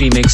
Ronti Remix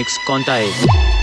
Ronti Remix Kontae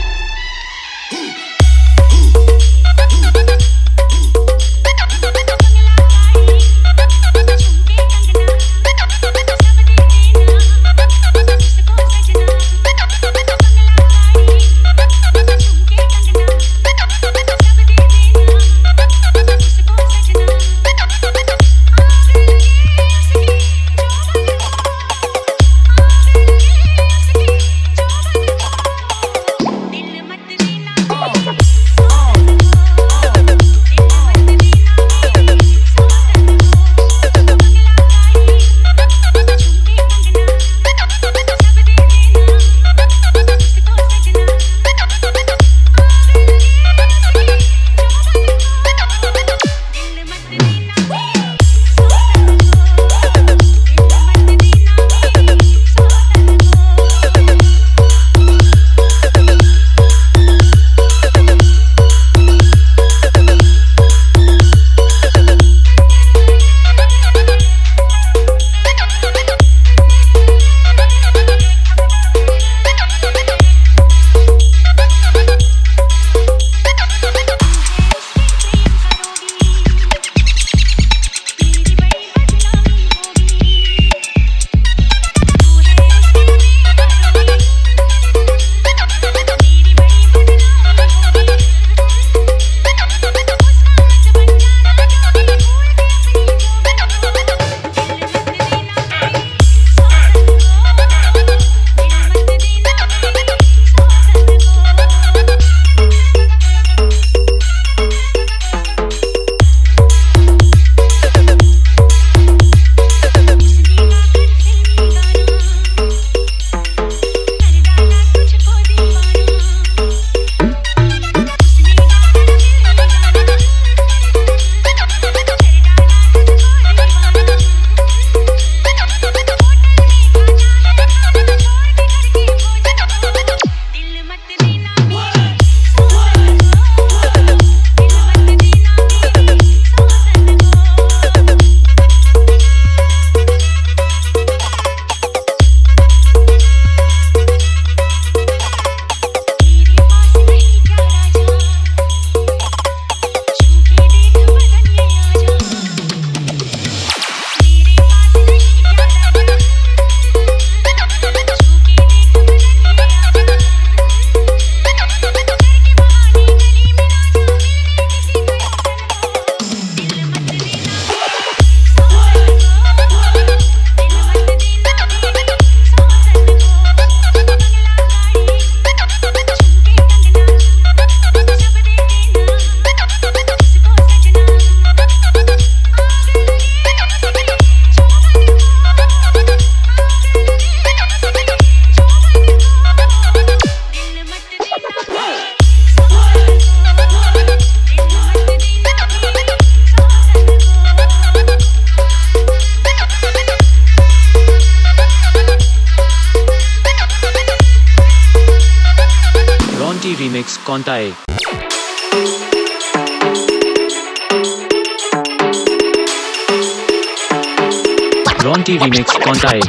Contae. Ronti Remix Contae.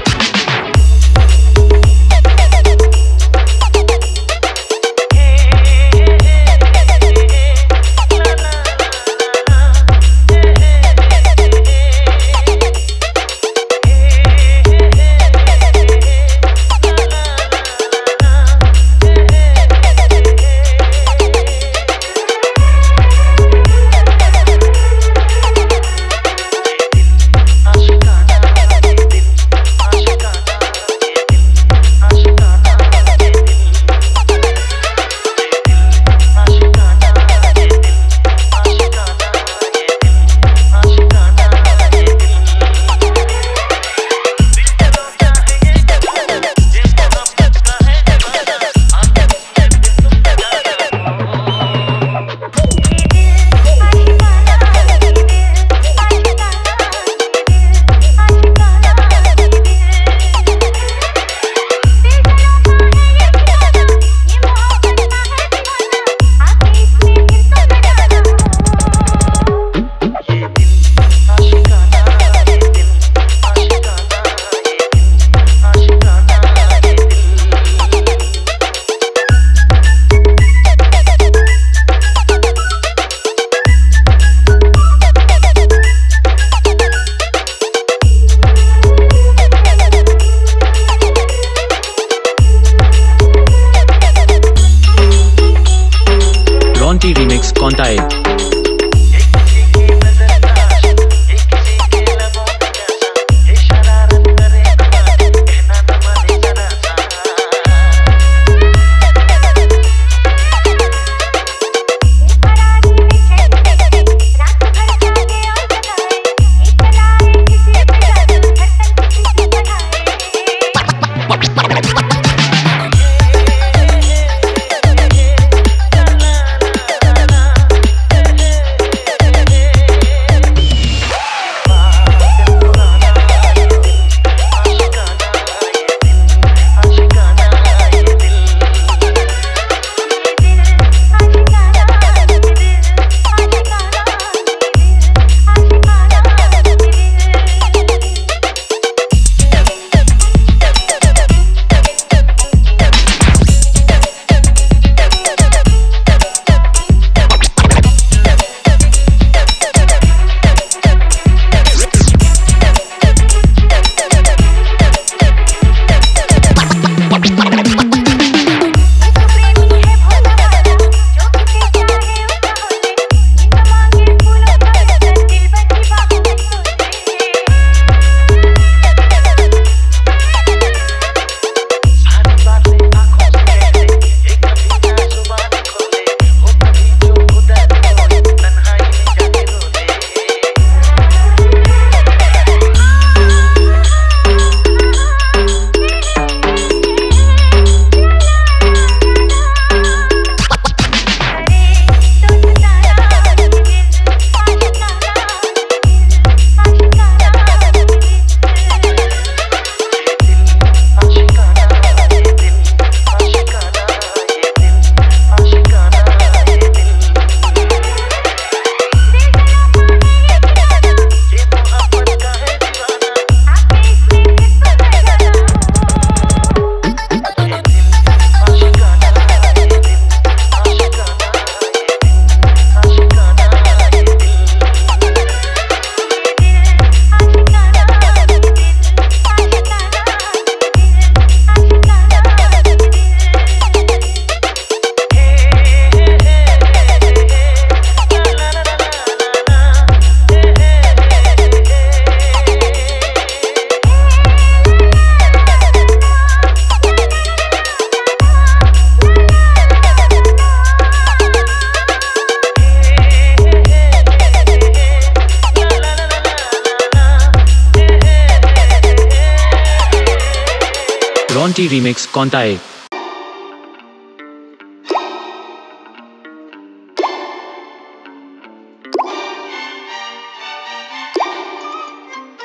एंटी remix कॉन्टाए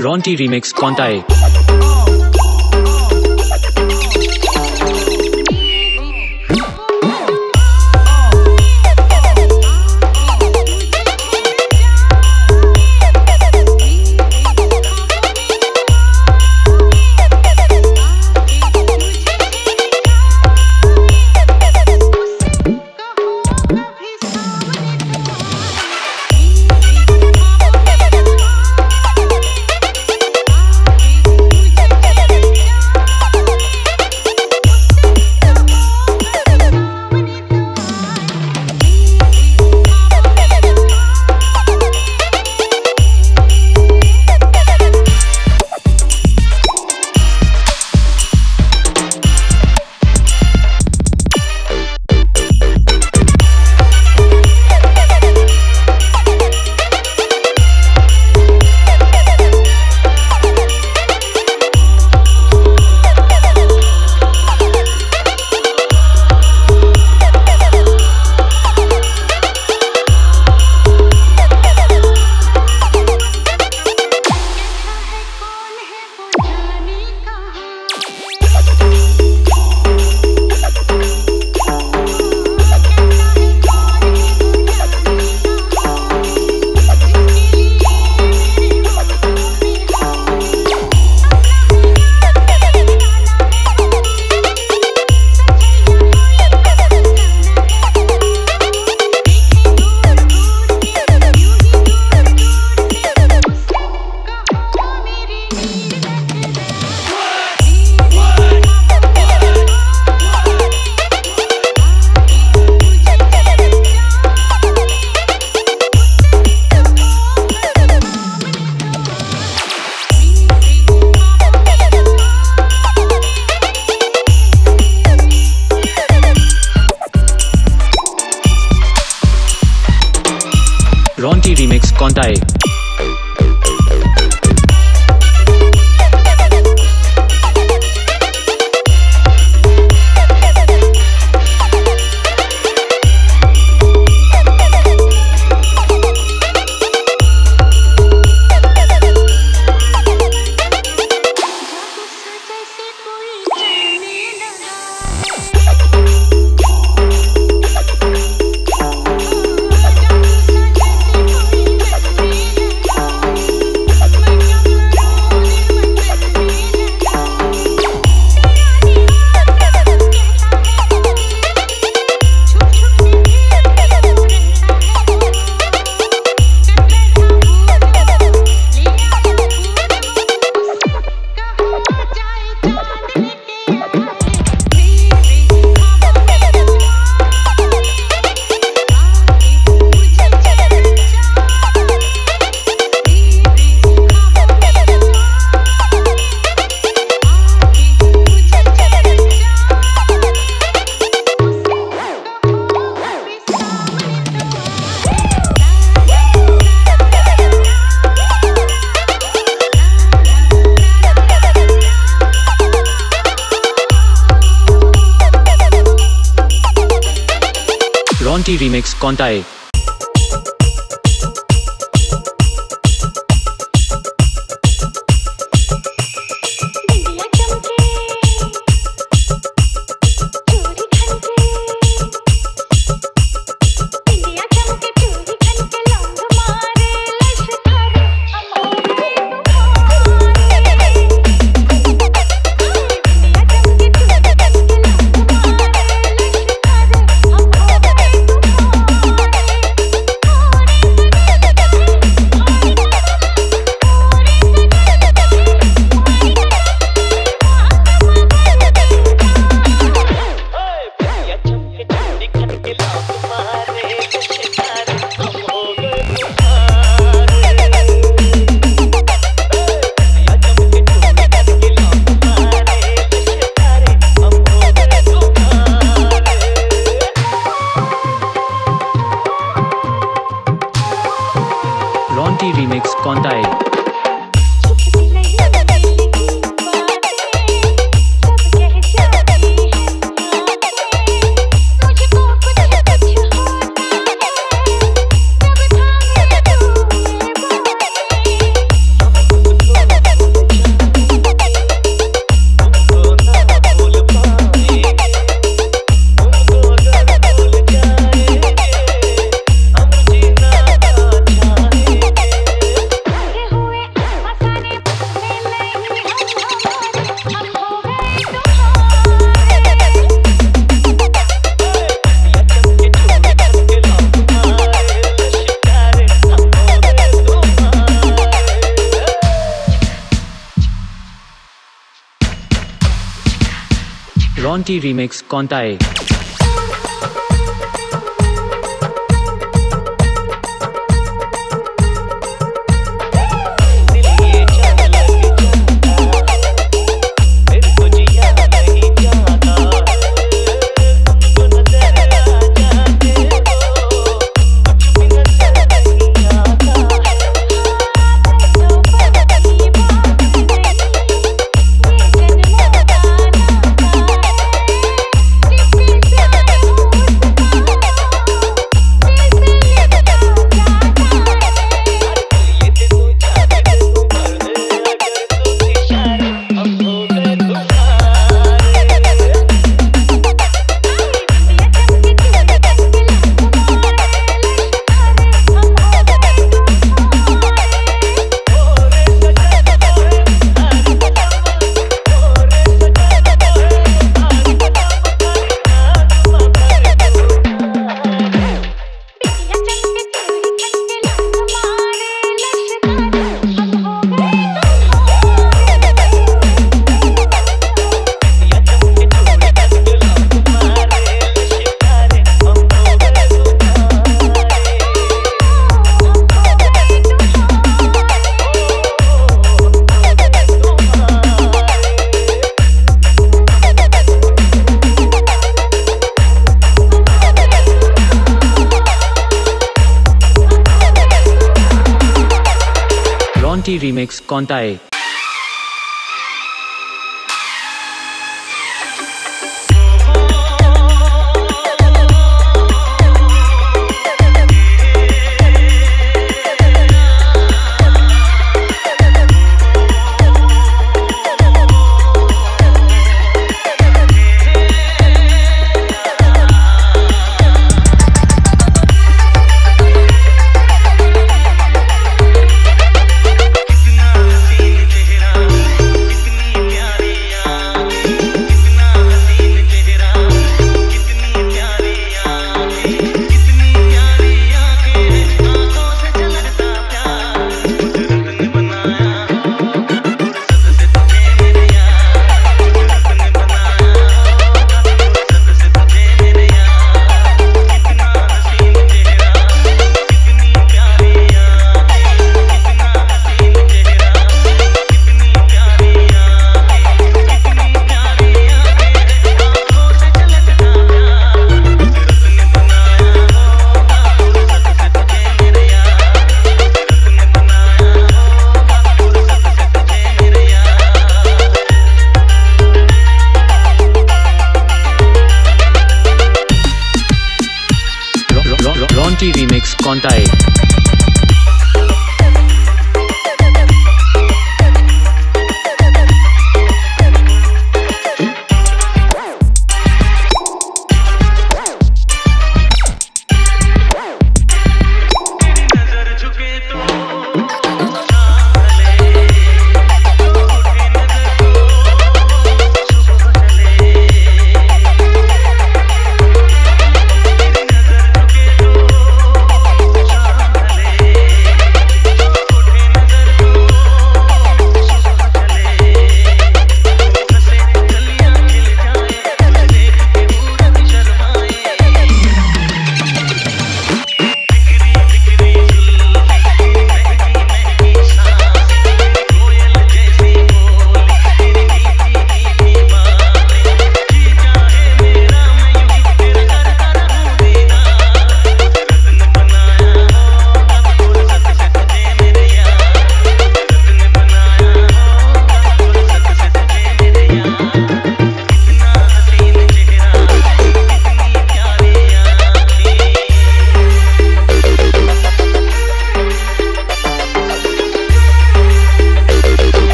रॉन्टी remix कॉन्टाए Ronti Remix Kontae Thank you. Remix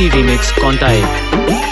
टी remix कौन था है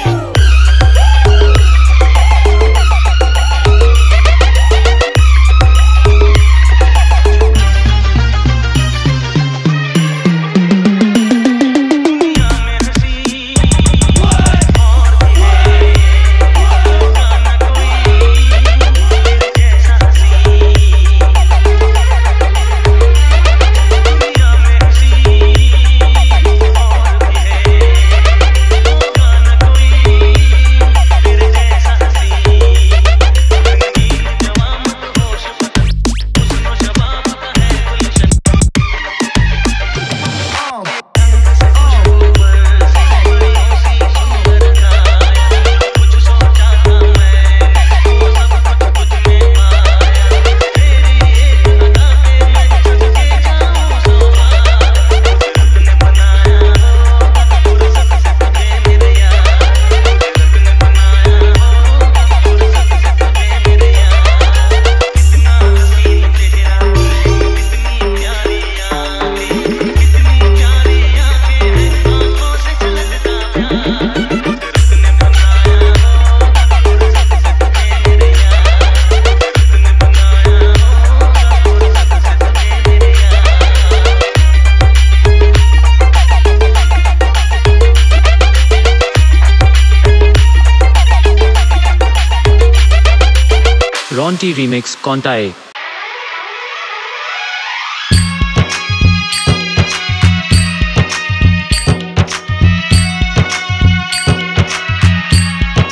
Ronti Remix Contae.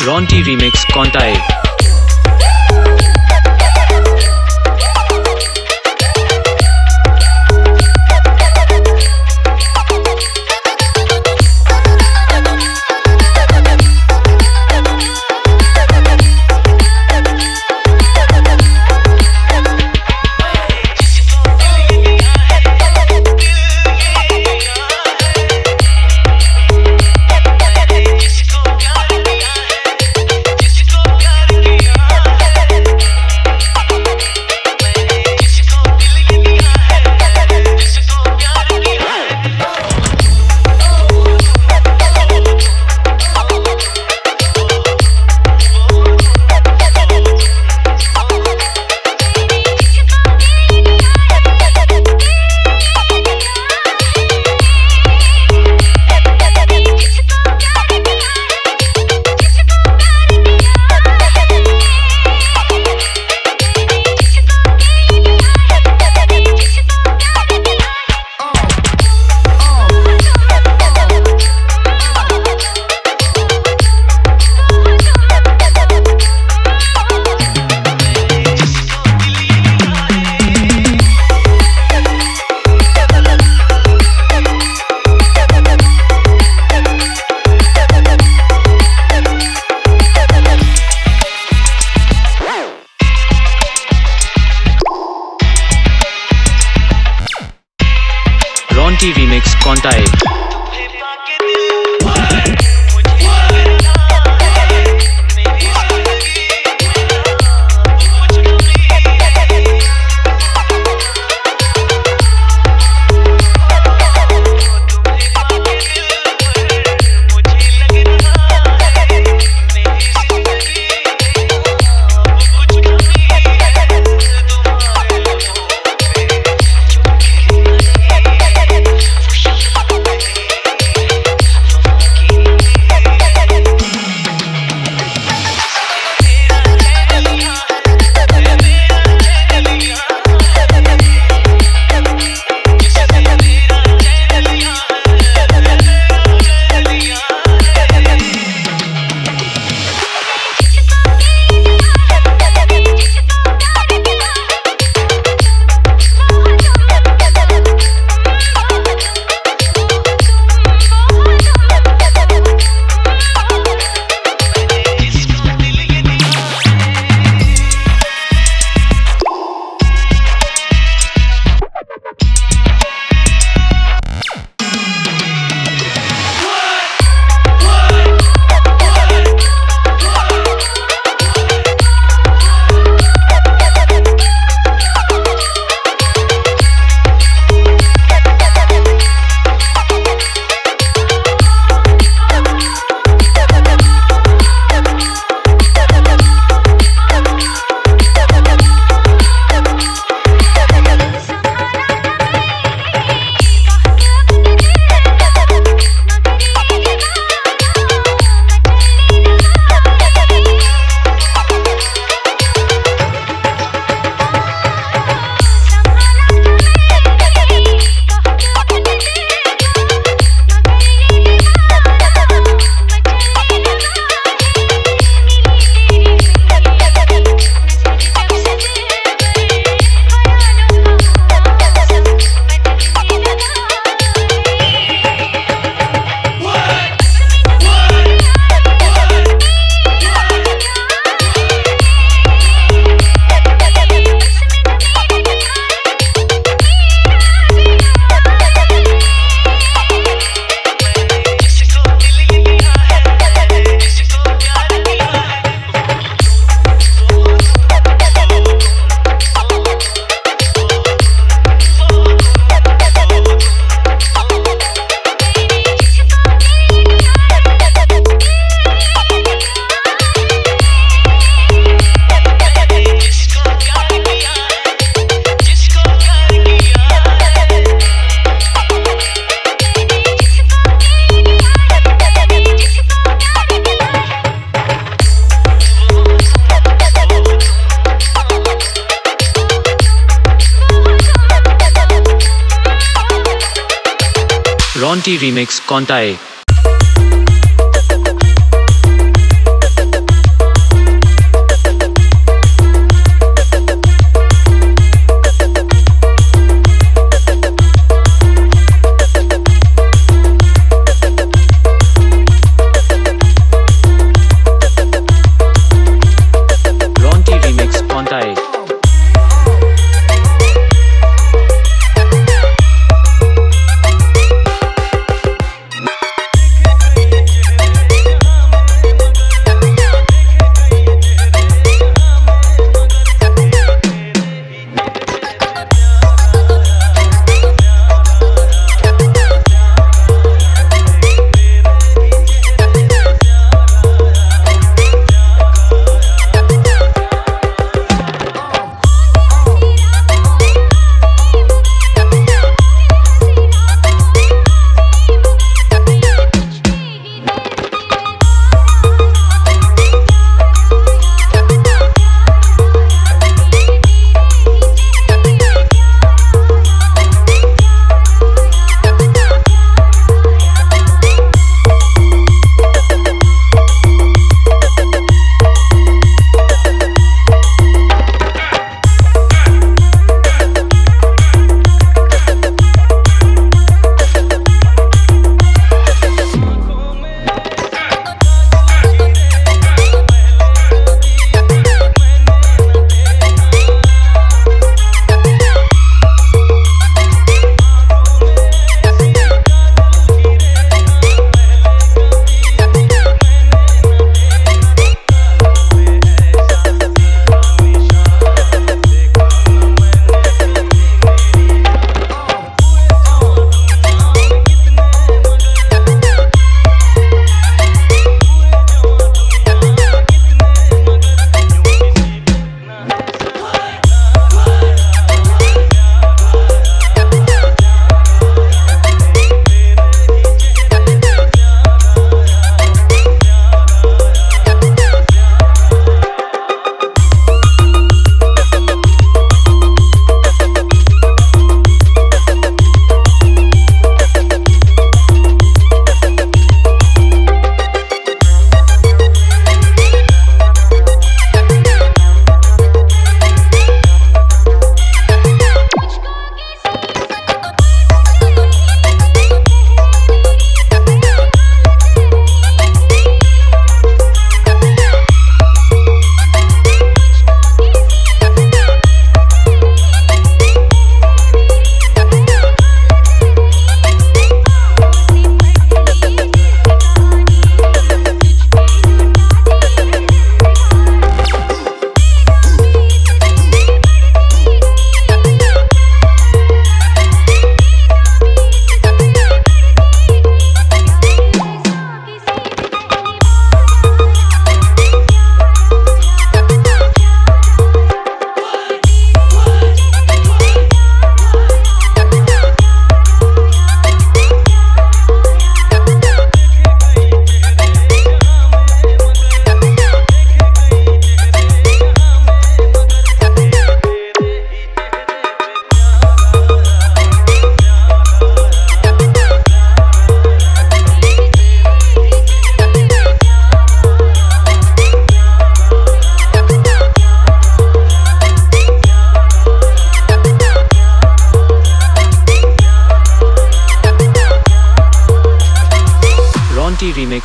Ronti Remix MTV Mix Contact. T remix कौन टाए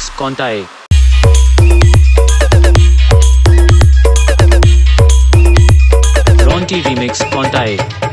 Remix Kontae. Ronti Remix Kontae.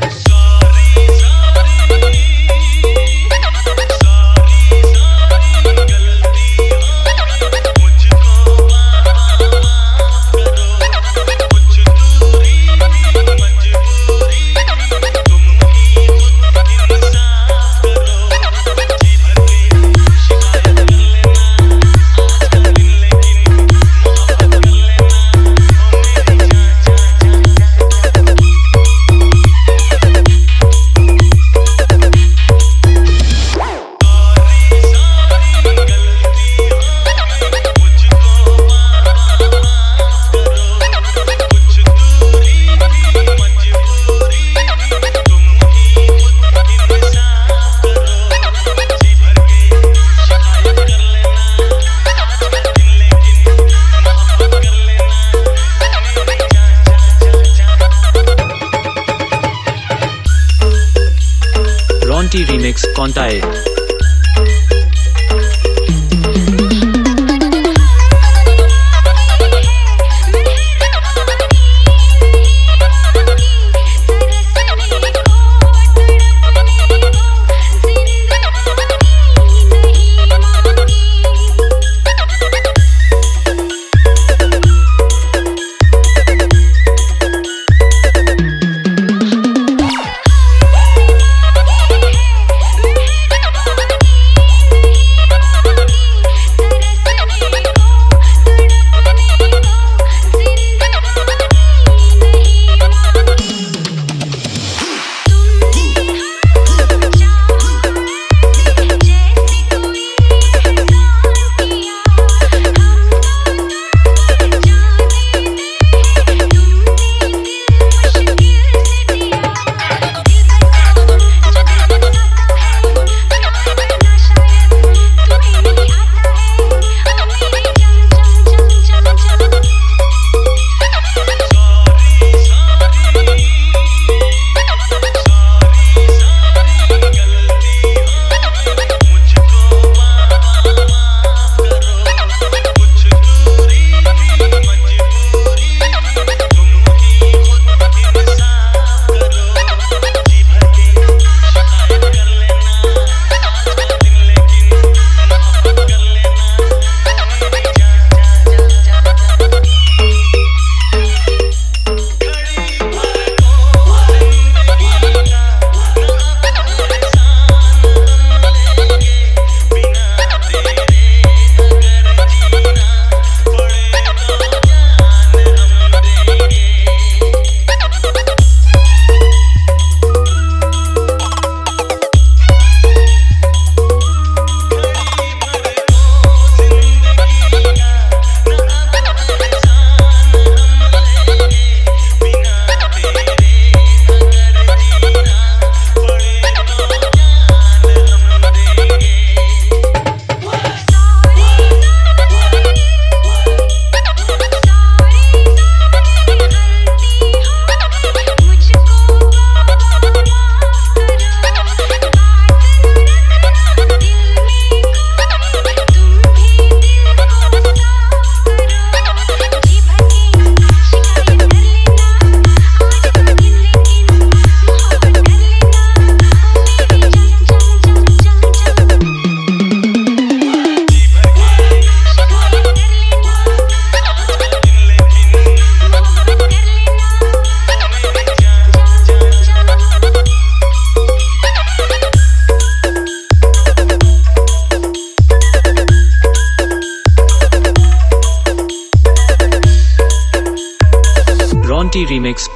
Remix Kontae.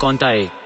कौन था ये